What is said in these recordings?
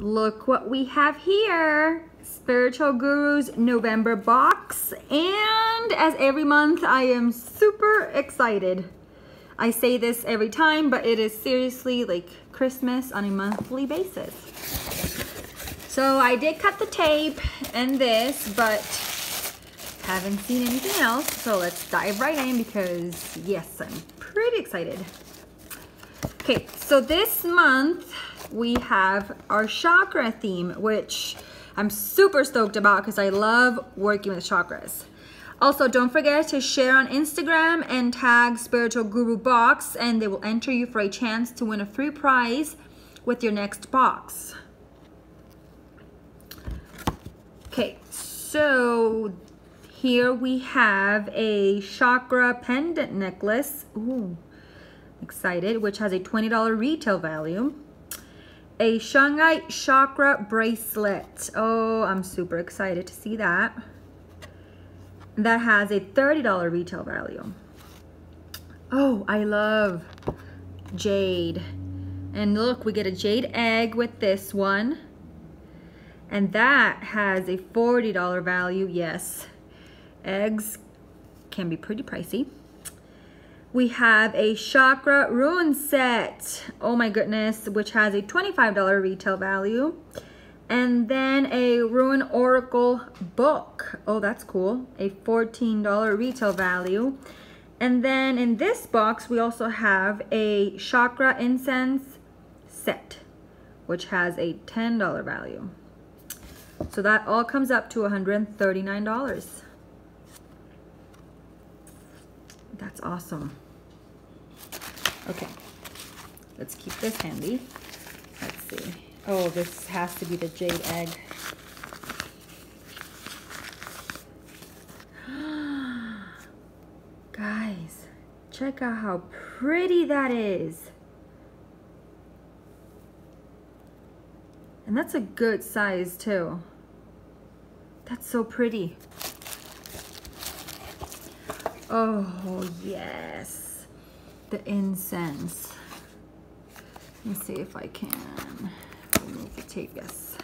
look what we have here. Spiritual Gurus November box. And as every month, I am super excited. I say this every time, but it is seriously like Christmas on a monthly basis. So I did cut the tape and this, but haven't seen anything else. So let's dive right in because yes, I'm pretty excited. Okay, so this month we have our chakra theme, which I'm super stoked about because I love working with chakras. Also, don't forget to share on Instagram and tag Spiritual Guru Box and they will enter you for a chance to win a free prize with your next box. Okay, so here we have a chakra pendant necklace. Ooh, excited, which has a $20 retail value. A Shungite chakra bracelet. Oh, I'm super excited to see that. That has a $30 retail value. Oh, I love jade. And look, we get a jade egg with this one. And that has a $40 value, yes. Eggs can be pretty pricey. We have a chakra rune set. Oh my goodness, which has a $25 retail value. And then a rune oracle book. Oh, that's cool. A $14 retail value. And then in this box, we also have a chakra incense set, which has a $10 value. So that all comes up to $139. That's awesome. Okay, let's keep this handy. Let's see. Oh, this has to be the jade egg. Guys, check out how pretty that is. And that's a good size too. That's so pretty. Oh, yes. The incense. Let me see if I can remove the tape. Yes.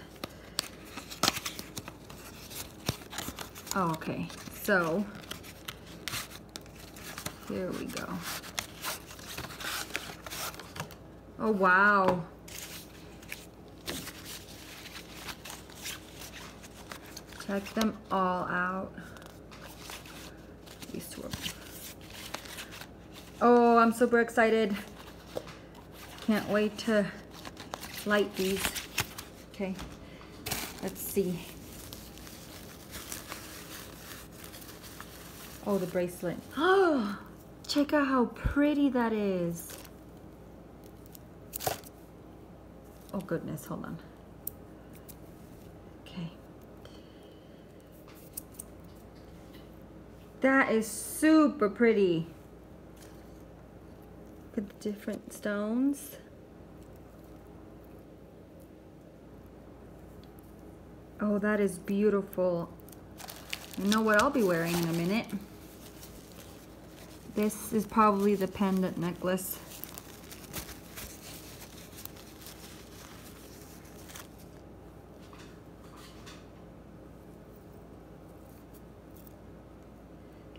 Oh, okay. So, here we go. Oh, wow. Check them all out. These two. Oh, I'm super excited. Can't wait to light these. Okay, let's see. Oh, the bracelet. Oh, check out how pretty that is. Oh goodness, hold on. That is super pretty. Look at the different stones. Oh, that is beautiful. You know what I'll be wearing in a minute. This is probably the pendant necklace.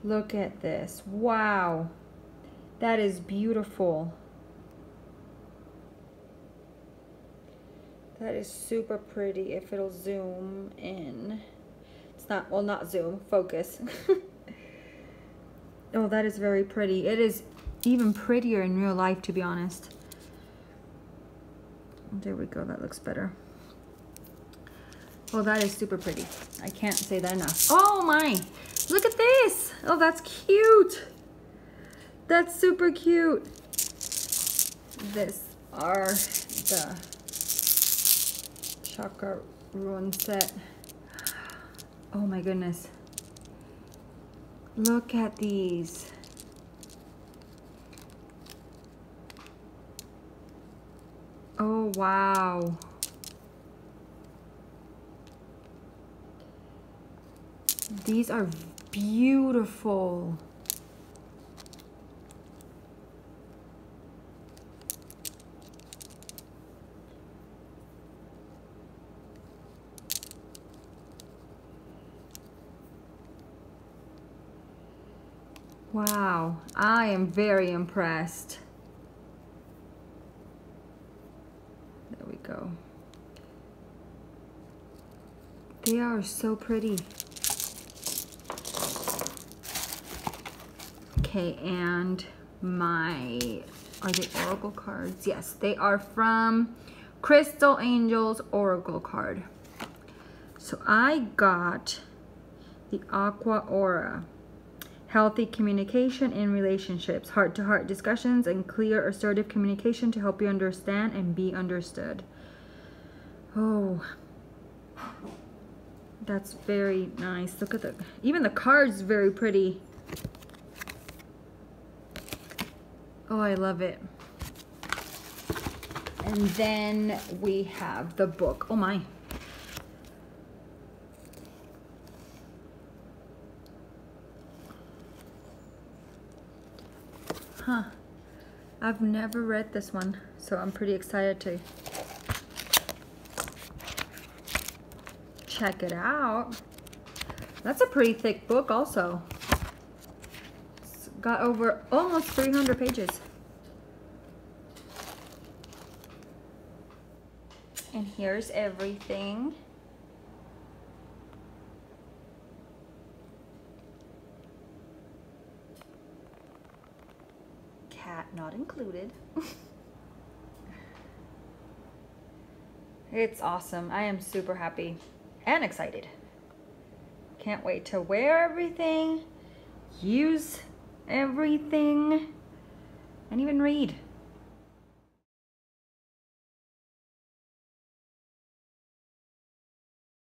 Look at this. Wow. That is beautiful. That is super pretty if it'll zoom in. It's not, well not zoom, focus. oh, that is very pretty. It is even prettier in real life to be honest. There we go, that looks better. Oh, that is super pretty. I can't say that enough. Oh my, look at this. Oh, that's cute. That's super cute. This are the chakra rune set. Oh my goodness. Look at these. Oh, wow. These are beautiful. Wow, I am very impressed. There we go. They are so pretty. Okay, and my, are they Oracle cards? Yes, they are from Crystal Angels Oracle card. So I got the Aqua Aura. Healthy communication in relationships, heart-to-heart -heart discussions, and clear assertive communication to help you understand and be understood. Oh, that's very nice. Look at the, even the card's very pretty. Oh, I love it. And then we have the book. Oh my. Huh. I've never read this one, so I'm pretty excited to check it out. That's a pretty thick book also. Got over almost 300 pages. And here's everything. Cat not included. it's awesome. I am super happy and excited. Can't wait to wear everything, use everything, and even read.